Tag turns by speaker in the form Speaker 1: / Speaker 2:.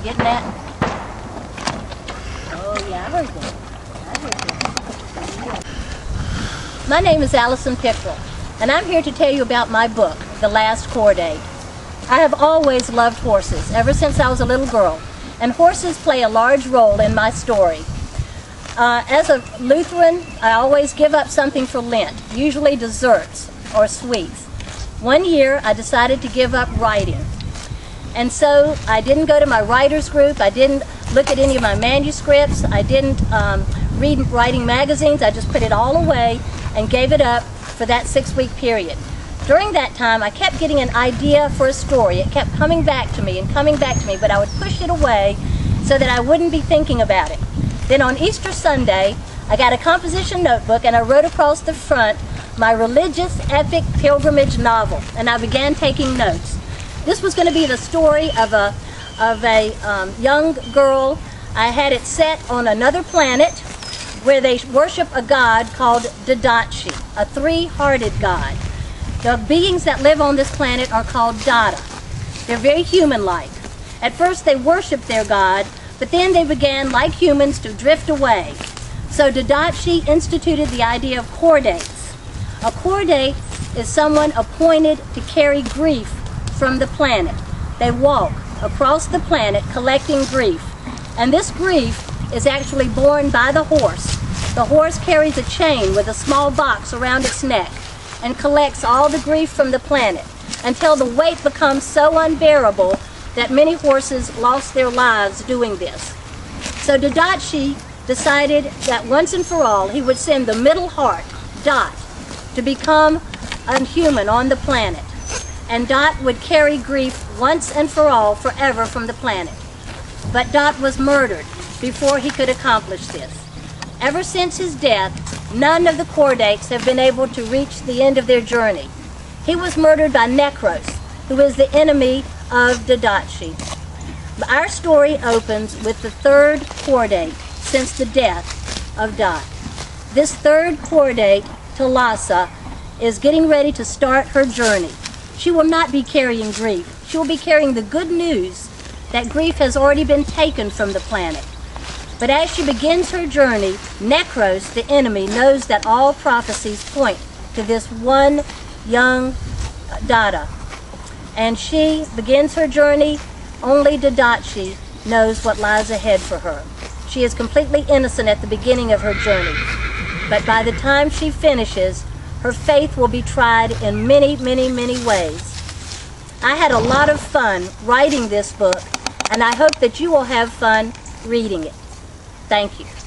Speaker 1: You getting that? Oh, yeah, I heard that. I heard that. My name is Alison Pickrell, and I'm here to tell you about my book, The Last Cordate. I have always loved horses, ever since I was a little girl, and horses play a large role in my story. Uh, as a Lutheran, I always give up something for Lent, usually desserts or sweets. One year, I decided to give up writing. And so I didn't go to my writer's group, I didn't look at any of my manuscripts, I didn't um, read writing magazines, I just put it all away and gave it up for that six week period. During that time, I kept getting an idea for a story. It kept coming back to me and coming back to me, but I would push it away so that I wouldn't be thinking about it. Then on Easter Sunday, I got a composition notebook and I wrote across the front my religious epic pilgrimage novel, and I began taking notes. This was going to be the story of a, of a um, young girl. I had it set on another planet where they worship a god called Dadachi, a three-hearted god. The beings that live on this planet are called Dada. They're very human-like. At first they worshiped their god, but then they began, like humans, to drift away. So Dadachi instituted the idea of cordates. A cordate is someone appointed to carry grief from the planet. They walk across the planet collecting grief. And this grief is actually borne by the horse. The horse carries a chain with a small box around its neck and collects all the grief from the planet until the weight becomes so unbearable that many horses lost their lives doing this. So Dadachi decided that once and for all he would send the middle heart, Dot, to become a human on the planet. And Dot would carry grief once and for all forever from the planet. But Dot was murdered before he could accomplish this. Ever since his death, none of the cordates have been able to reach the end of their journey. He was murdered by Necros, who is the enemy of Dadachi. Our story opens with the third cordate since the death of Dot. This third cordate, Talassa, is getting ready to start her journey. She will not be carrying grief. She will be carrying the good news that grief has already been taken from the planet. But as she begins her journey, Necros, the enemy, knows that all prophecies point to this one young Dada. And she begins her journey, only Dadachi knows what lies ahead for her. She is completely innocent at the beginning of her journey. But by the time she finishes, her faith will be tried in many, many, many ways. I had a lot of fun writing this book, and I hope that you will have fun reading it. Thank you.